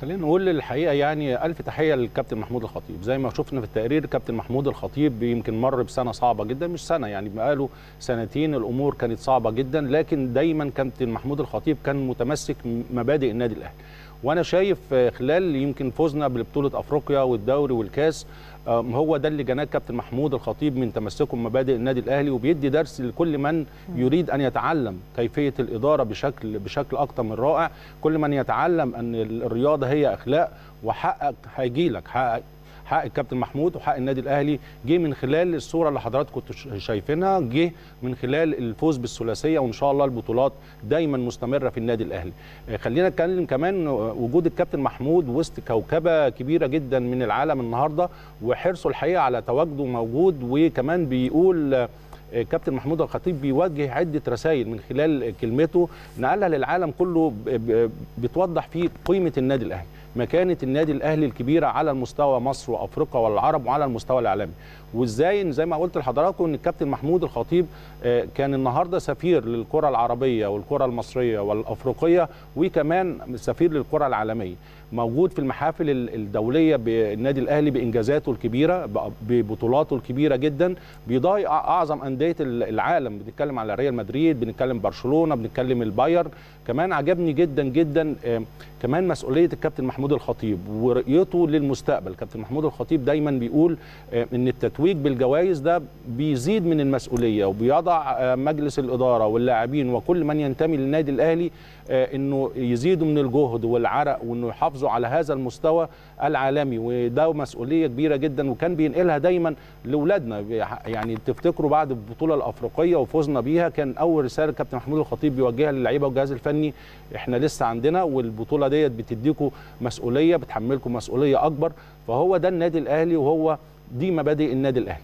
خلينا نقول الحقيقة يعني ألف تحية للكابتن محمود الخطيب. زي ما شفنا في التقرير كابتن محمود الخطيب يمكن مر بسنة صعبة جدا مش سنة يعني بقاله سنتين الأمور كانت صعبة جدا لكن دايما كابتن محمود الخطيب كان متمسك مبادئ النادي الأهلي. وأنا شايف خلال يمكن فوزنا ببطولة افريقيا والدوري والكاس هو ده اللي جناه كابتن محمود الخطيب من تمسكه بمبادئ النادي الاهلي وبيدي درس لكل من يريد ان يتعلم كيفية الإدارة بشكل بشكل أكتر من رائع. كل من يتعلم ان الرياضة هي اخلاق وحقك هيجي لك حقك حق الكابتن محمود وحق النادي الأهلي جه من خلال الصورة اللي حضراتكم كنتوا شايفينها جه من خلال الفوز بالثلاثية وإن شاء الله البطولات دايما مستمرة في النادي الأهلي. خلينا نتكلم كمان وجود الكابتن محمود وسط كوكبة كبيرة جدا من العالم النهارده وحرصه الحقيقة على تواجده موجود وكمان بيقول كابتن محمود الخطيب بيوجه عدة رسائل من خلال كلمته نقلها للعالم كله بتوضح فيه قيمة النادي الأهلي. مكانه النادي الأهلي الكبيره على المستوى مصر وأفريقيا والعرب وعلى المستوى العالمي. وإزاي زي ما قلت لحضراتكم إن الكابتن محمود الخطيب كان النهارده سفير للكرة العربية والكرة المصرية والأفريقية وكمان سفير للكرة العالمية. موجود في المحافل الدولية بالنادي الأهلي بإنجازاته الكبيرة ببطولاته الكبيرة جدا. بيضاهي أعظم أندية العالم. بنتكلم على ريال مدريد بنتكلم برشلونة بنتكلم البايرن. كمان عجبني جدا جدا كمان مسؤولية الكابتن محمود الخطيب ورؤيته للمستقبل. كابتن محمود الخطيب دايما بيقول إن التتويج بالجوائز ده بيزيد من المسؤولية وبيضع مجلس الإدارة واللاعبين وكل من ينتمي للنادي الأهلي إنه يزيدوا من الجهد والعرق وإنه يحافظوا على هذا المستوى العالمي. وده مسؤولية كبيرة جدا وكان بينقلها دايما لأولادنا. يعني تفتكروا بعد البطولة الأفريقية وفوزنا بيها كان أول رسالة كابتن محمود الخطيب بيوجهها للعيبة والجهاز الفني إحنا لسه عندنا والبطولة ديت بتديكم مسؤولية بتحملكم مسؤولية أكبر. فهو ده النادي الأهلي وهو دي مبادئ النادي الأهلي.